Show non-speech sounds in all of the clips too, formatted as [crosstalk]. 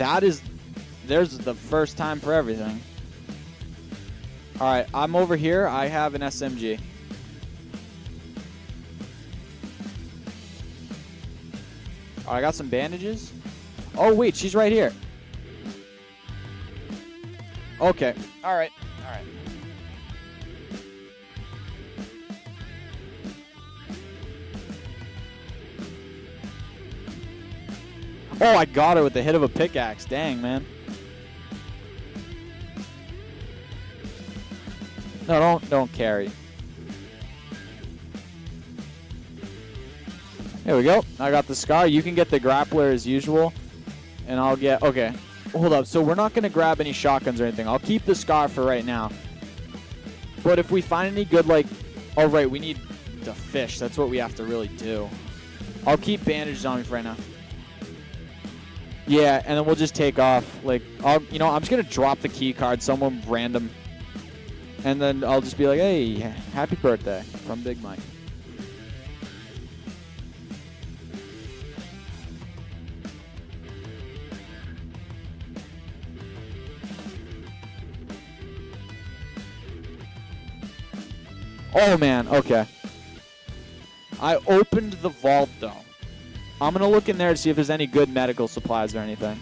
that is, there's the first time for everything. All right, I'm over here. I have an SMG. I got some bandages. Oh, wait, she's right here. Okay. All right. All right. Oh, I got her with the hit of a pickaxe. Dang, man. No, don't don't carry. There we go. I got the scar. You can get the grappler as usual. And I'll get... Okay. Hold up. So we're not going to grab any shotguns or anything. I'll keep the scar for right now. But if we find any good, like... Oh, right. We need the fish. That's what we have to really do. I'll keep bandages on me for right now. Yeah, and then we'll just take off. Like, I'll, you know, I'm just to drop the key card. Someone random. And then I'll just be like, hey, happy birthday from Big Mike. Oh man, okay. I opened the vault though. I'm gonna look in there to see if there's any good medical supplies or anything.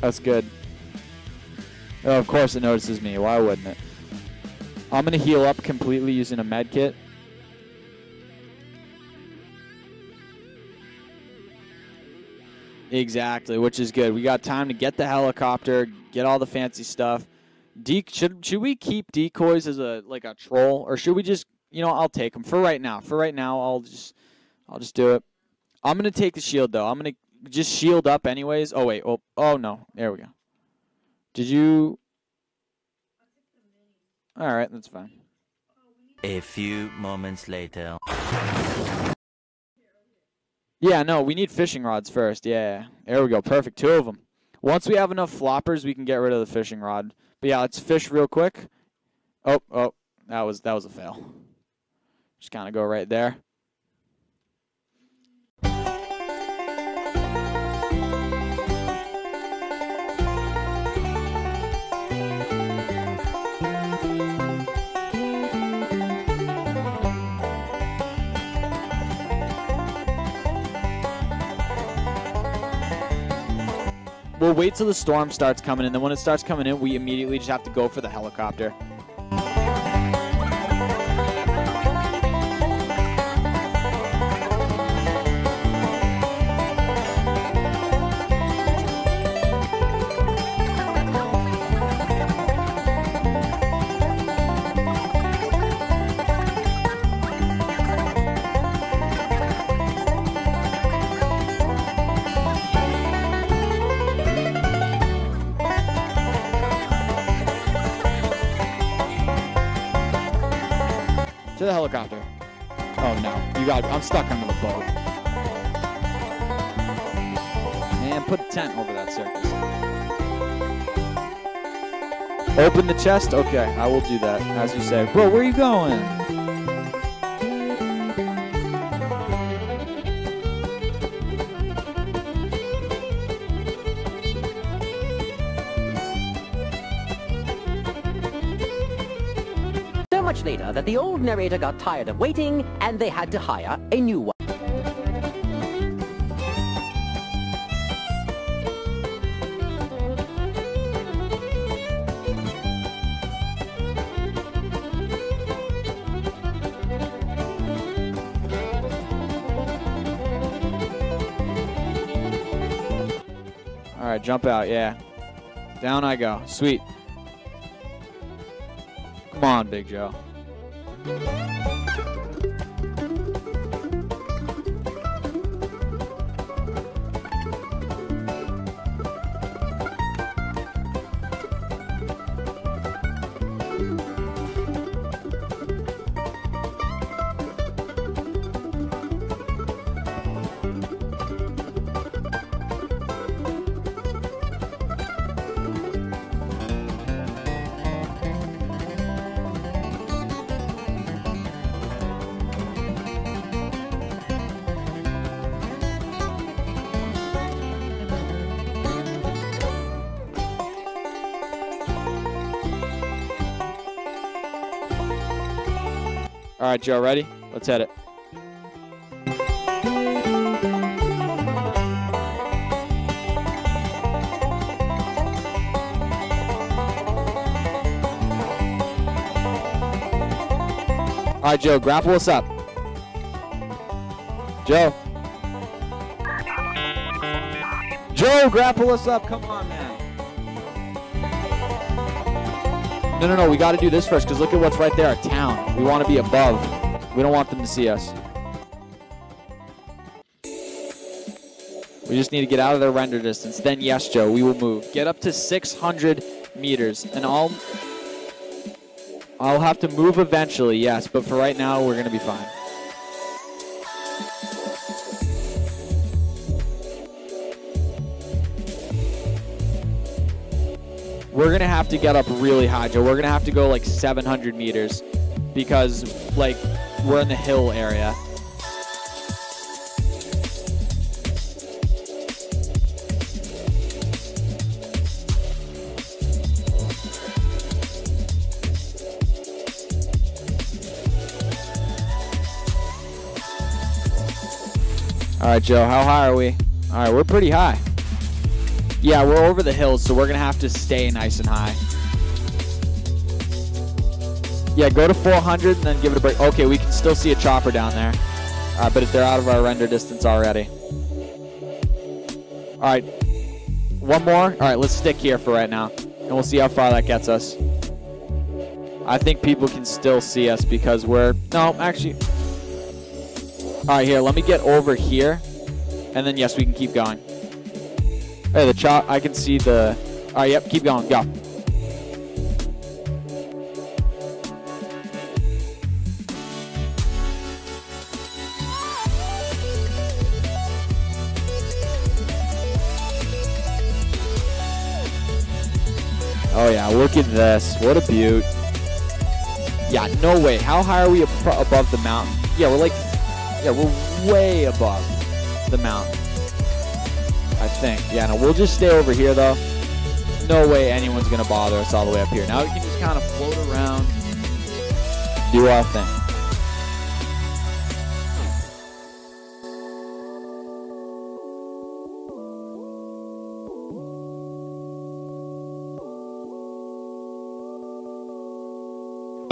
That's good. Oh, of course it notices me. Why wouldn't it? I'm gonna heal up completely using a med kit. Exactly, which is good. We got time to get the helicopter, get all the fancy stuff. De- should should we keep decoys as a like a troll, or should we just you know I'll take them for right now. For right now, I'll just I'll just do it. I'm gonna take the shield though. I'm gonna just shield up anyways. Oh wait. Oh oh no. There we go. Did you? All right, that's fine. A few moments later. Yeah, no, we need fishing rods first. Yeah, there we go. Perfect. Two of them. Once we have enough floppers, we can get rid of the fishing rod. But yeah, let's fish real quick. Oh, oh, that was that was a fail. Just kind of go right there. We'll wait till the storm starts coming, and then when it starts coming in, we immediately just have to go for the helicopter. Helicopter. Oh no, you got. I'm stuck under the boat. And put a tent over that circus. Open the chest. Okay, I will do that as you say. Bro, where are you going? The old narrator got tired of waiting and they had to hire a new one. All right, jump out. Yeah. Down I go. Sweet. Come on, Big Joe thank you All right, Joe, ready? Let's hit it. All right, Joe, grapple us up. Joe. Joe, grapple us up. Come on, man. No, no, no. We got to do this first because look at what's right there, a town. We want to be above. We don't want them to see us. We just need to get out of their render distance. Then, yes, Joe, we will move. Get up to 600 meters, and I'll I'll have to move eventually, yes, but for right now, we're going to be fine. We're to have to get up really high, Joe. We're to have to go like 700 meters because, like, we're in the hill area. All right, Joe, how high are we? All right, we're pretty high. Yeah, we're over the hills, so we're going to have to stay nice and high. Yeah, go to 400 and then give it a break. Okay, we can still see a chopper down there. Uh, but if they're out of our render distance already. All right, one more. All right, let's stick here for right now, and we'll see how far that gets us. I think people can still see us because we're... No, actually... All right, here, let me get over here, and then, yes, we can keep going. Hey, the chop, I can see the... All right, yep, keep going, go. Oh, yeah, look at this. What a beaut. Yeah, no way. How high are we ab- above the mountain? Yeah, we're like yeah, we're way above the mountain. Think. Yeah, no, we'll just stay over here though. No way anyone's gonna bother us all the way up here. Now we can just kind of float around, do our thing.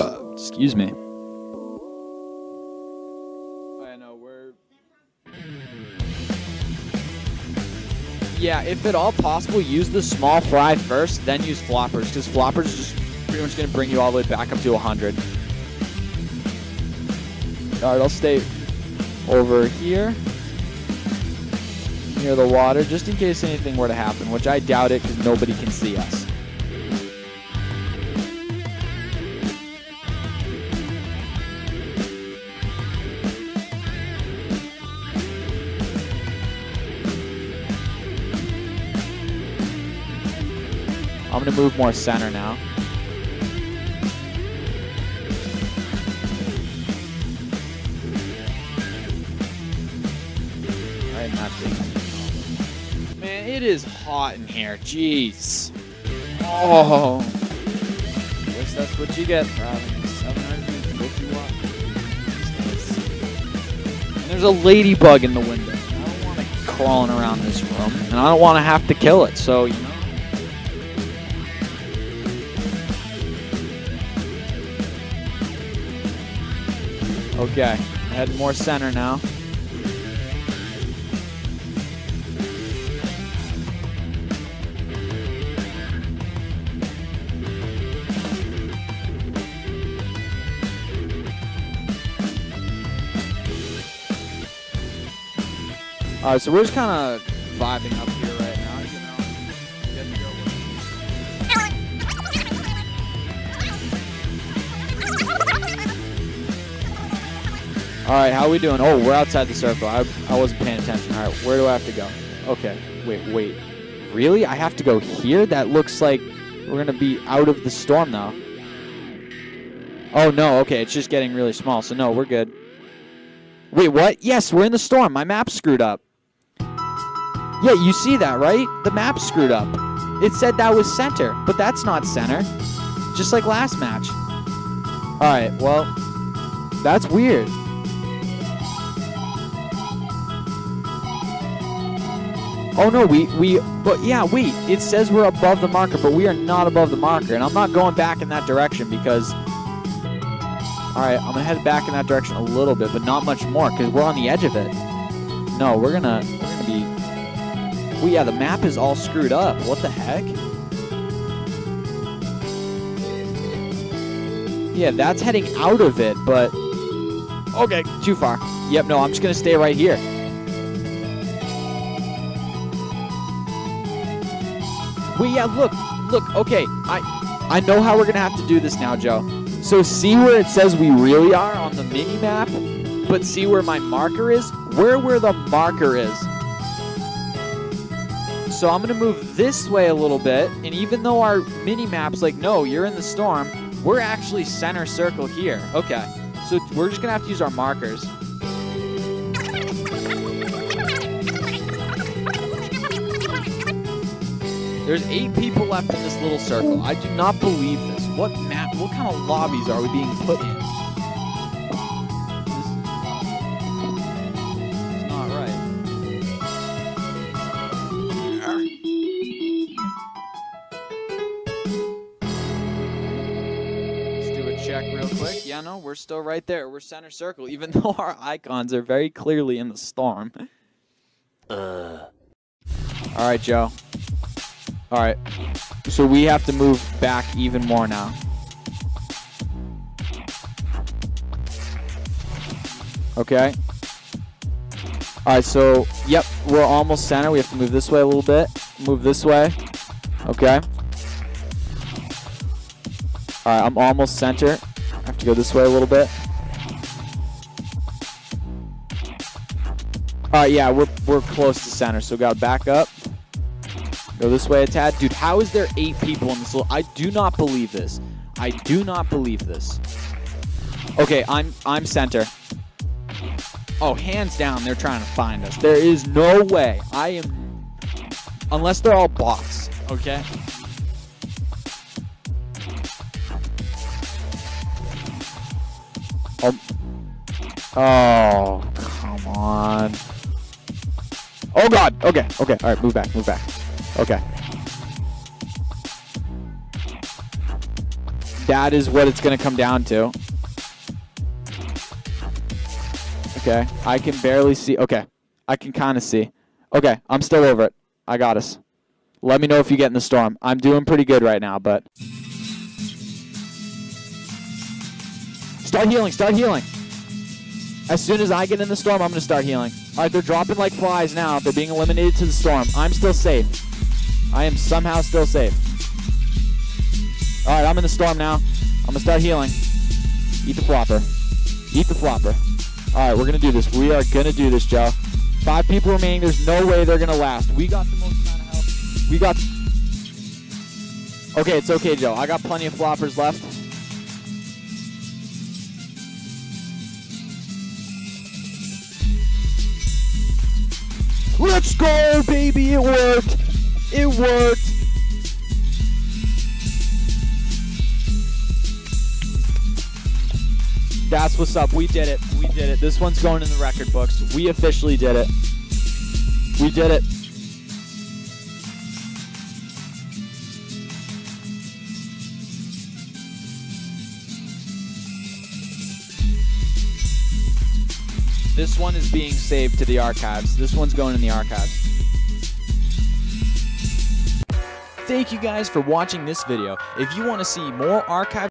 Uh, excuse me. Yeah, if at all possible, use the small fry first, then use floppers, because floppers is just pretty much going to bring you all the way back up to 100. All right, I'll stay over here near the water, just in case anything were to happen, which I doubt it, because nobody can see us. Gonna move more center now. Man, it is hot in here. Jeez. Oh. Guess that's what you get for having 750 watt. And there's a ladybug in the window. I don't want it crawling around this room, and I don't want to have to kill it. So you Okay, head more center now. All right, so we're just kind of vibing up here All right, how are we doing? Oh, we're outside the circle. I, I wasn't paying attention. All right, where do I have to go? Okay, wait, wait. Really? I have to go here? That looks like we're going to be out of the storm now. Oh, no, okay, it's just getting really small, so no, we're good. Wait, what? Yes, we're in the storm. My map screwed up. Yeah, you see that, right? The map screwed up. It said that was center, but that's not center. Just like last match. All right, well, That's weird. Oh no, we we but yeah, wait. It says we're above the marker, but we are not above the marker, and I'm not going back in that direction because. All right, I'm gonna head back in that direction a little bit, but not much more because we're on the edge of it. No, we're gonna we're gonna be. Well, yeah, the map is all screwed up. What the heck? Yeah, that's heading out of it, but okay, too far. Yep, no, I'm just gonna stay right here. Wait, yeah, look, look, okay, I I know how we're gonna have to do this now, Joe. So see where it says we really are on the mini map, but see where my marker is? Where where the marker is. So I'm gonna move this way a little bit, and even though our mini map's like, no, you're in the storm, we're actually center circle here. Okay, so we're just gonna have to use our markers. There's eight people left in this little circle. I do not believe this. What map? What kind of lobbies are we being put in? This is not right. Let's do a check real quick. Yeah, no, we're still right there. We're center circle, even [laughs] though our icons are very clearly in the storm. Uh. All right, Joe. All right. So we have to move back even more now. Okay. All right, so, yep, we're almost center. We have to move this way a little bit. Move this way. Okay. All right, I'm almost center. I have to go this way a little bit. All right, yeah, we're, we're close to center, so got to back up. Go this way a tad. Dude, how is there eight people in this little... I do not believe this. I do not believe this. Okay, I'm I'm center. Oh, hands down, they're trying to find us. There is no way. I am... Unless they're all bots, okay? Oh. Oh, come on. Oh, God. Okay, okay. All right, move back, move back. Okay. That is what it's going to come down to. Okay. I can barely see. Okay. I can kind of see. Okay. I'm still over it. I got us. Let me know if you get in the storm. I'm doing pretty good right now, but. Start healing. Start healing. As soon as I get in the storm, I'm going to start healing. All right. They're dropping like flies now. They're being eliminated to the storm. I'm still safe. I am somehow still safe. All right, I'm in the storm now. I'm gonna start healing. Eat the flopper. Eat the flopper. All right, we're gonna do this. We are gonna do this, Joe. Five people remaining. There's no way they're gonna last. We got the most amount of health. We got. Okay, it's okay, Joe. I got plenty of floppers left. Let's go, baby! It worked. It worked. That's what's up. We did it. We did it. This one's going in the record books. We officially did it. We did it. This one is being saved to the archives. This one's going in the archives. Thank you guys for watching this video. If you want to see more archive